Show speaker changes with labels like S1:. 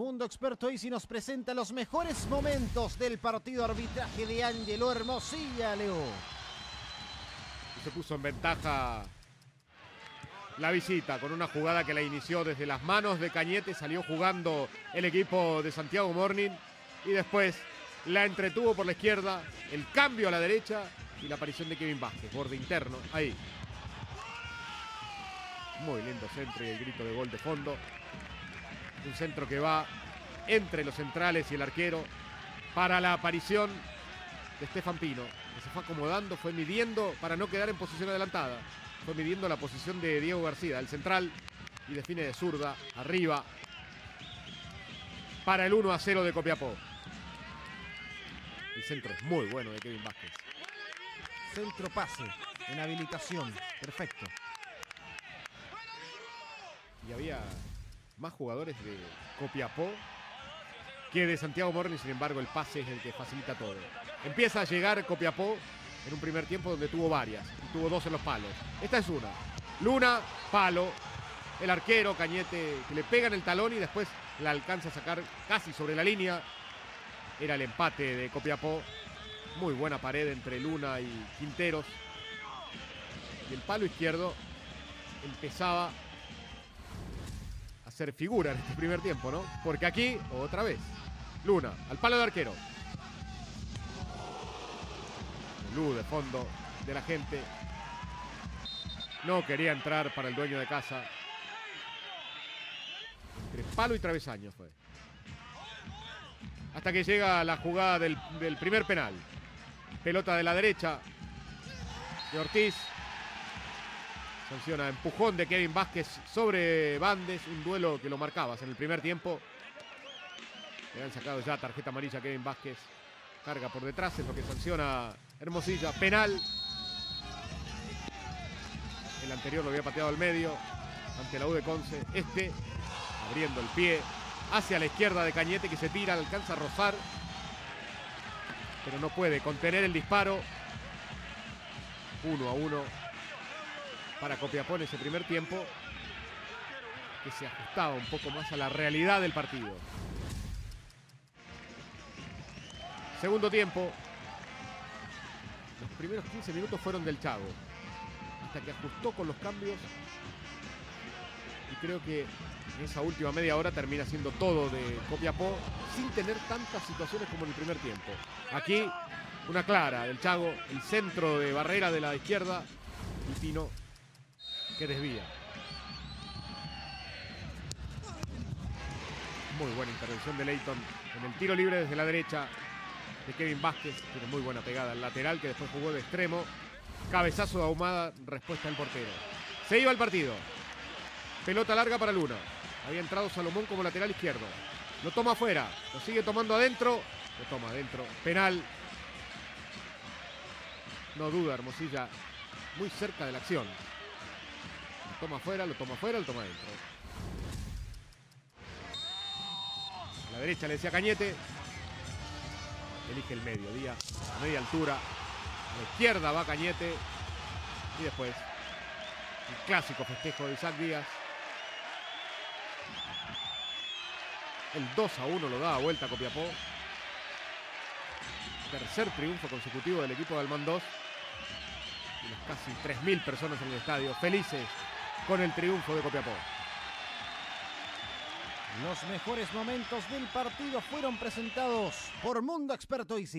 S1: Mundo Experto Easy nos presenta los mejores momentos del partido arbitraje de Ángelo Hermosilla, Leo.
S2: Se puso en ventaja la visita con una jugada que la inició desde las manos de Cañete, salió jugando el equipo de Santiago Morning y después la entretuvo por la izquierda, el cambio a la derecha y la aparición de Kevin Vázquez, borde interno, ahí. Muy lindo centro y el grito de gol de fondo. Un centro que va entre los centrales y el arquero para la aparición de Estefan Pino, que se fue acomodando, fue midiendo para no quedar en posición adelantada. Fue midiendo la posición de Diego García, el central, y define de zurda, arriba, para el 1 a 0 de Copiapó. El centro es muy bueno de Kevin Vázquez.
S1: Centro pase en habilitación. Perfecto.
S2: Y había más jugadores de Copiapó que de Santiago Morni, sin embargo el pase es el que facilita todo. Empieza a llegar Copiapó en un primer tiempo donde tuvo varias, y tuvo dos en los palos. Esta es una. Luna, palo, el arquero Cañete que le pega en el talón y después la alcanza a sacar casi sobre la línea. Era el empate de Copiapó. Muy buena pared entre Luna y Quinteros. Y el palo izquierdo empezaba hacer figura en este primer tiempo, ¿no? Porque aquí, otra vez, Luna, al palo de arquero. Luz de fondo de la gente. No quería entrar para el dueño de casa. Entre palo y travesaño fue. Hasta que llega la jugada del, del primer penal. Pelota de la derecha de Ortiz. Sanciona empujón de Kevin Vázquez sobre Bandes. Un duelo que lo marcabas en el primer tiempo. Le han sacado ya tarjeta amarilla Kevin Vázquez. Carga por detrás, es lo que sanciona Hermosilla. Penal. El anterior lo había pateado al medio. Ante la U de Conce. Este abriendo el pie hacia la izquierda de Cañete que se tira, alcanza a rozar. Pero no puede contener el disparo. Uno a uno para Copiapó en ese primer tiempo. Que se ajustaba un poco más a la realidad del partido. Segundo tiempo. Los primeros 15 minutos fueron del Chago. Hasta que ajustó con los cambios. Y creo que en esa última media hora termina siendo todo de Copiapó sin tener tantas situaciones como en el primer tiempo. Aquí una clara del Chago, el centro de barrera de la izquierda y Pino que desvía. Muy buena intervención de Leighton en el tiro libre desde la derecha de Kevin Vázquez. Tiene muy buena pegada al lateral que después jugó de extremo. Cabezazo de ahumada, respuesta del portero. Se iba el partido. Pelota larga para Luna. Había entrado Salomón como lateral izquierdo. Lo toma afuera. Lo sigue tomando adentro. Lo toma adentro. Penal. No duda, Hermosilla. Muy cerca de la acción. Toma afuera, lo toma afuera, lo toma adentro. A la derecha le decía Cañete. Elige el medio, día a media altura. A la izquierda va Cañete. Y después el clásico festejo de Isaac Díaz. El 2 a 1 lo da a vuelta Copiapó. Tercer triunfo consecutivo del equipo de Almandós. Y las casi 3.000 personas en el estadio felices con el triunfo de Copiapó.
S1: Los mejores momentos del partido fueron presentados por Mundo Experto Easy.